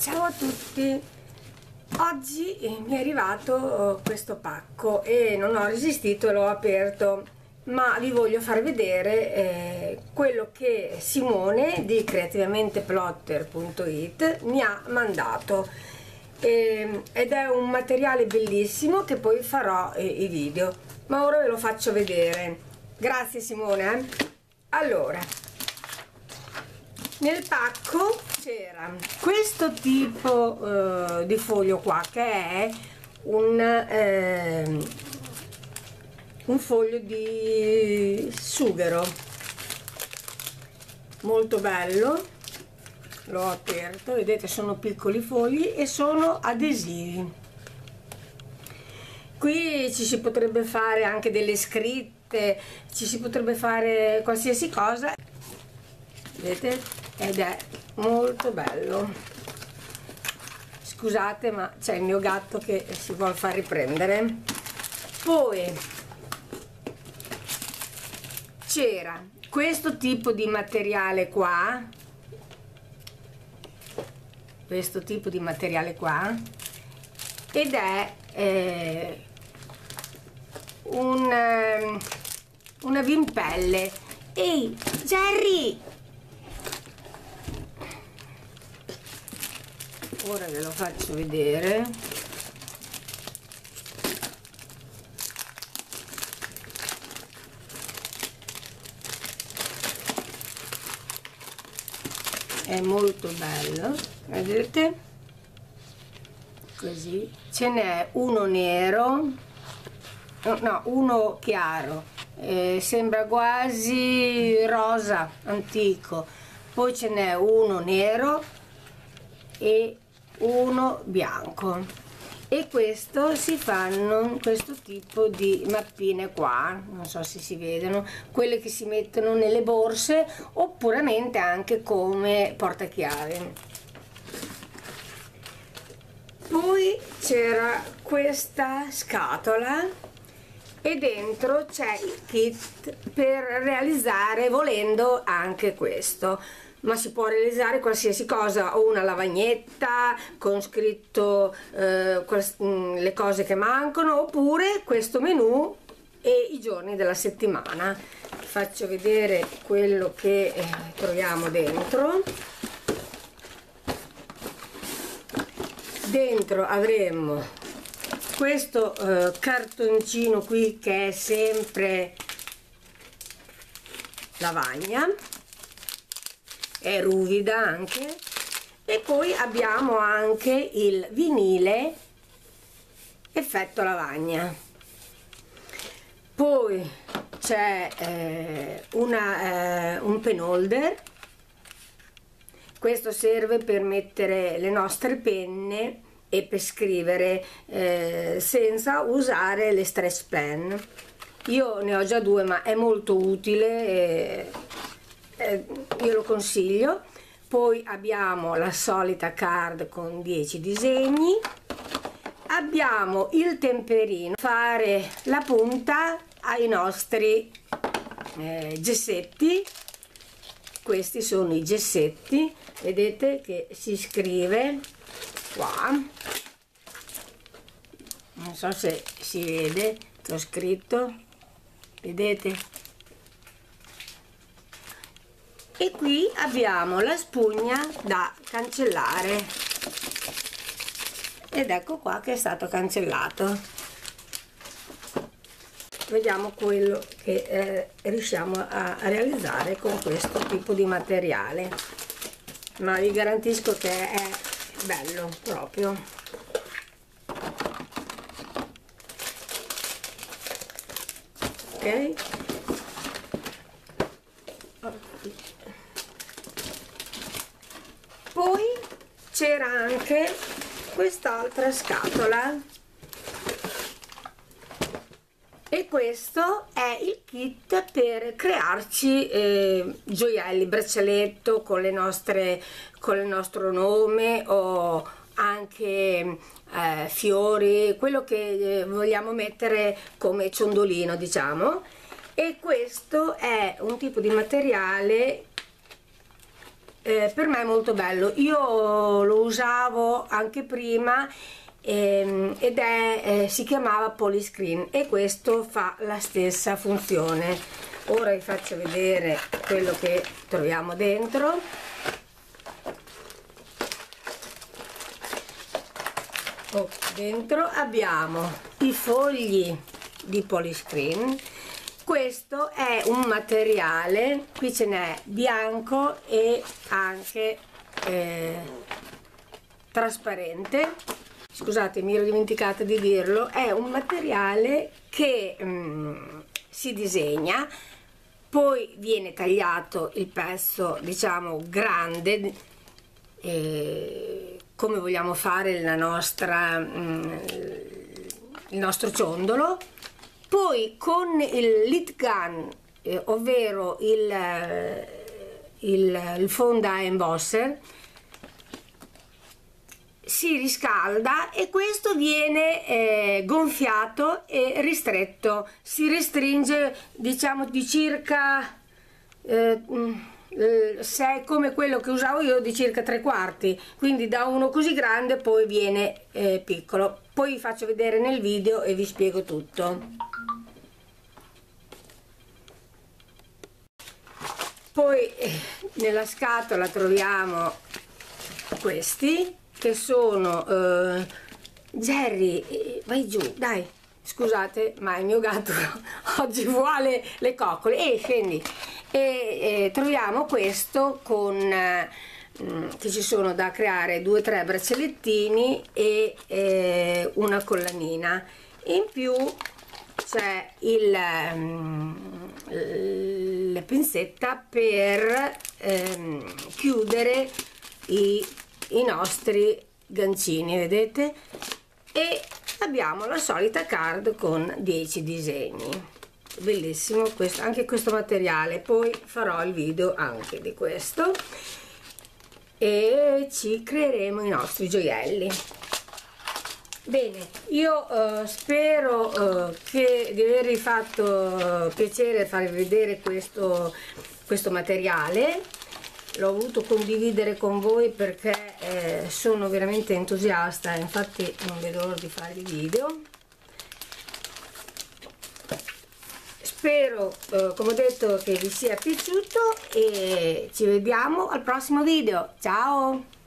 Ciao a tutti! Oggi eh, mi è arrivato oh, questo pacco e non ho resistito e l'ho aperto ma vi voglio far vedere eh, quello che Simone di creativamenteplotter.it mi ha mandato eh, ed è un materiale bellissimo che poi farò eh, i video ma ora ve lo faccio vedere grazie Simone eh. allora nel pacco c'era questo tipo eh, di foglio qua che è un, eh, un foglio di sughero. Molto bello. L'ho aperto vedete sono piccoli fogli e sono adesivi. Qui ci si potrebbe fare anche delle scritte ci si potrebbe fare qualsiasi cosa. Vedete? Ed è molto bello. Scusate ma c'è il mio gatto che si vuole far riprendere. Poi c'era questo tipo di materiale qua. Questo tipo di materiale qua. Ed è eh, un, eh, una vimpelle. Ehi Jerry ora ve lo faccio vedere. È molto bello vedete? Così. Ce n'è uno nero no uno chiaro eh, sembra quasi rosa antico. Poi ce n'è uno nero e uno bianco. E questo si fanno questo tipo di mappine qua non so se si vedono quelle che si mettono nelle borse oppure anche come portachiavi. Poi c'era questa scatola e dentro c'è il kit per realizzare volendo anche questo ma si può realizzare qualsiasi cosa o una lavagnetta con scritto eh, mm, le cose che mancano oppure questo menù e i giorni della settimana. Faccio vedere quello che eh, troviamo dentro. Dentro avremo questo eh, cartoncino qui che è sempre lavagna è ruvida anche. E poi abbiamo anche il vinile effetto lavagna. Poi c'è eh, eh, un pen holder questo serve per mettere le nostre penne e per scrivere eh, senza usare le stress pen. Io ne ho già due ma è molto utile eh, io lo consiglio. Poi abbiamo la solita card con 10 disegni. Abbiamo il temperino fare la punta ai nostri eh, gessetti. Questi sono i gessetti. Vedete che si scrive qua. Non so se si vede che ho scritto. Vedete e qui abbiamo la spugna da cancellare. Ed ecco qua che è stato cancellato. Vediamo quello che eh, riusciamo a, realizzare con questo tipo di materiale. Ma vi garantisco che è bello proprio. Ok poi c'era anche quest'altra scatola. E questo è il kit per crearci eh, gioielli, braccialetto con, le nostre, con il nostro nome o anche eh, fiori, quello che eh, vogliamo mettere come ciondolino diciamo. E questo è un tipo di materiale eh, per me è molto bello. Io lo usavo anche prima ehm, ed è, eh, si chiamava Polyscreen e questo fa la stessa funzione. Ora vi faccio vedere quello che troviamo dentro. Oh, dentro abbiamo i fogli di Polyscreen questo è un materiale qui ce n'è bianco e anche eh, trasparente. Scusate mi ero dimenticata di dirlo. È un materiale che mm, si disegna poi viene tagliato il pezzo diciamo grande eh, come vogliamo fare la nostra mm, il nostro ciondolo poi con il lit gun eh, ovvero il, eh, il, il fonda embosser si riscalda e questo viene eh, gonfiato e ristretto. Si restringe diciamo di circa eh, mm, se è come quello che usavo io di circa tre quarti. Quindi da uno così grande poi viene eh, piccolo. Poi vi faccio vedere nel video e vi spiego tutto poi nella scatola troviamo questi che sono eh, Jerry eh, vai giù dai. Scusate ma il mio gatto oggi vuole le coccole. E scendi. E eh, troviamo questo con eh, che ci sono da creare due o tre braccialettini e una collanina. In più c'è il la pinzetta per ehm, chiudere i, i nostri gancini vedete? E abbiamo la solita card con 10 disegni. Bellissimo questo, anche questo materiale. Poi farò il video anche di questo. E ci creeremo i nostri gioielli Bene, io uh, spero uh, che di avervi fatto uh, piacere farvi vedere questo, questo materiale. L'ho voluto condividere con voi perché eh, sono veramente entusiasta infatti non vedo l'ora di fare il video. Spero come ho detto che vi sia piaciuto e ci vediamo al prossimo video. Ciao